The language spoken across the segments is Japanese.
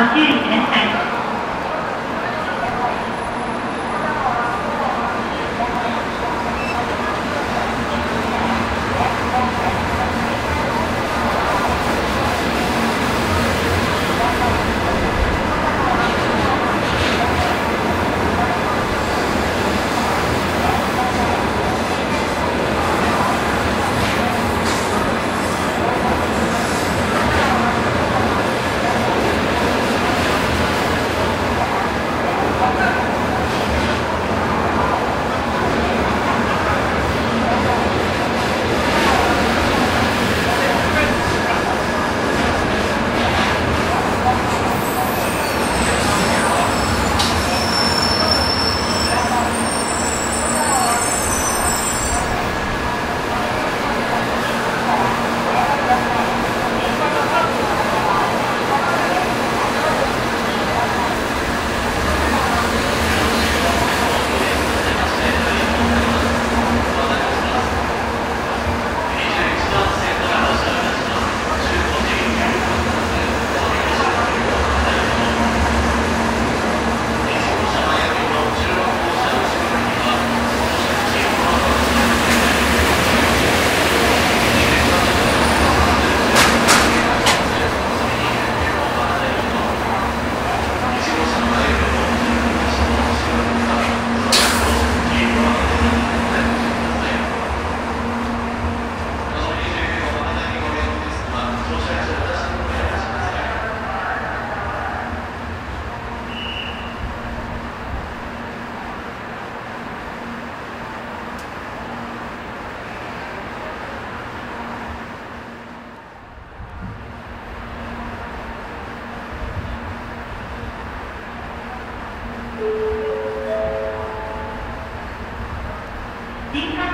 ご注意ください。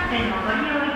El